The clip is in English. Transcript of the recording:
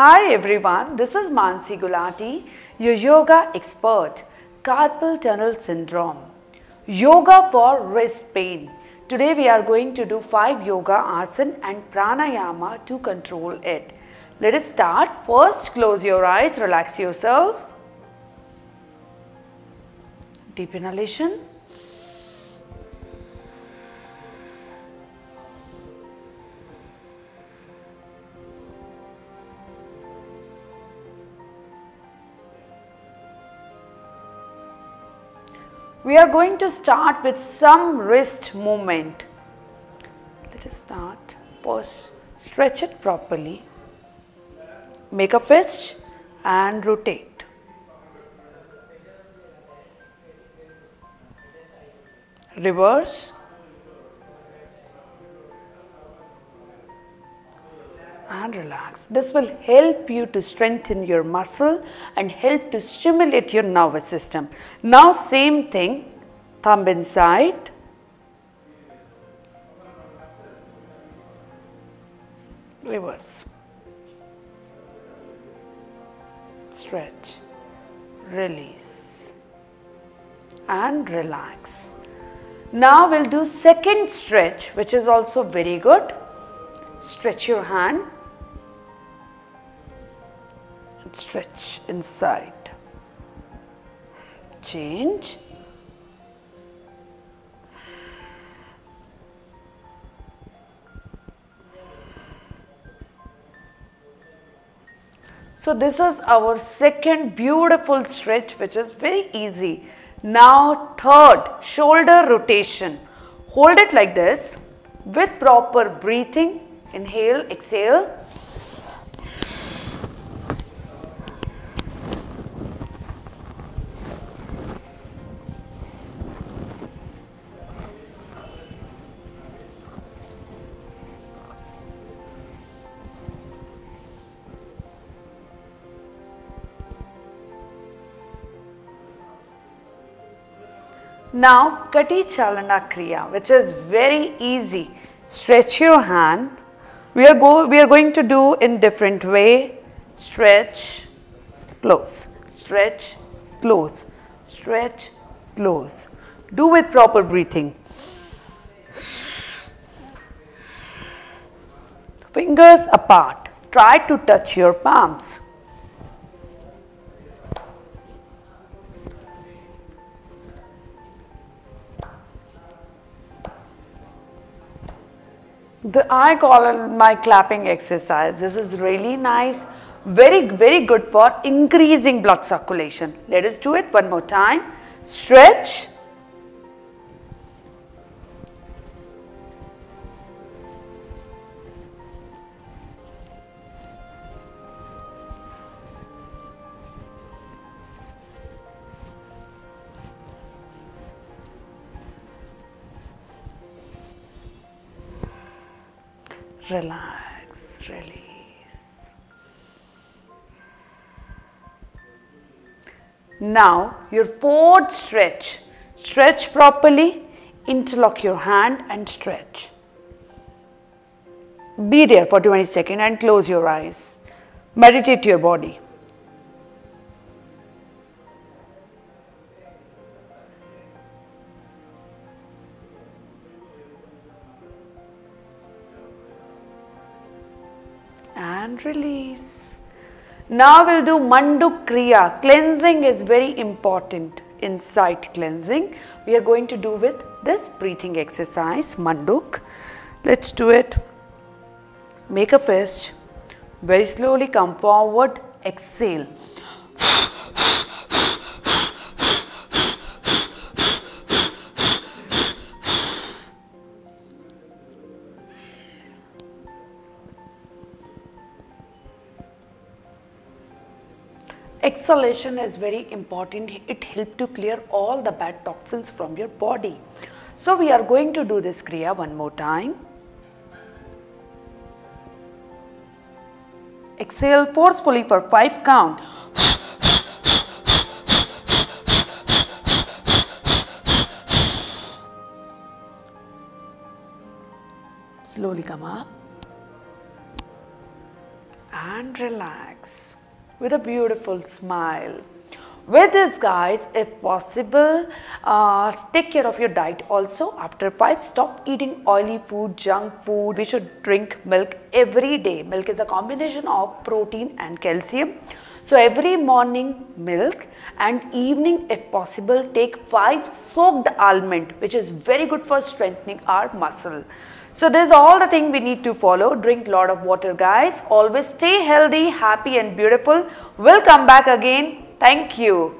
Hi everyone, this is Mansi Gulati, your yoga expert, carpal tunnel syndrome. Yoga for wrist pain. Today we are going to do 5 yoga asana and pranayama to control it. Let us start. First close your eyes, relax yourself. Deep inhalation. We are going to start with some wrist movement. Let us start. First, stretch it properly. Make a fist and rotate. Reverse. And relax. This will help you to strengthen your muscle and help to stimulate your nervous system. Now same thing, thumb inside. Reverse. Stretch. Release. And relax. Now we'll do second stretch which is also very good. Stretch your hand stretch inside. Change. So this is our second beautiful stretch which is very easy. Now third shoulder rotation. Hold it like this with proper breathing. Inhale, exhale Now Kati Chalana Kriya which is very easy. Stretch your hand. We are, go, we are going to do in different way. Stretch, close, stretch, close, stretch, close. Do with proper breathing. Fingers apart. Try to touch your palms. The, I call it my clapping exercise. This is really nice. Very, very good for increasing blood circulation. Let us do it one more time. Stretch. Relax, release. Now your fourth stretch, stretch properly, interlock your hand and stretch. Be there for 20 seconds and close your eyes. Meditate your body. And release. Now we'll do Manduk Kriya. Cleansing is very important in sight cleansing. We are going to do with this breathing exercise, Manduk. Let's do it. Make a fist. Very slowly come forward. Exhale. Exhalation is very important. It helps to clear all the bad toxins from your body. So we are going to do this Kriya one more time. Exhale forcefully for 5 count. Slowly come up and relax. relax with a beautiful smile. With this guys, if possible, uh, take care of your diet also. After 5, stop eating oily food, junk food. We should drink milk every day. Milk is a combination of protein and calcium. So every morning milk and evening if possible take 5 soaked almond which is very good for strengthening our muscle. So this is all the thing we need to follow. Drink lot of water guys. Always stay healthy, happy and beautiful. We'll come back again. Thank you.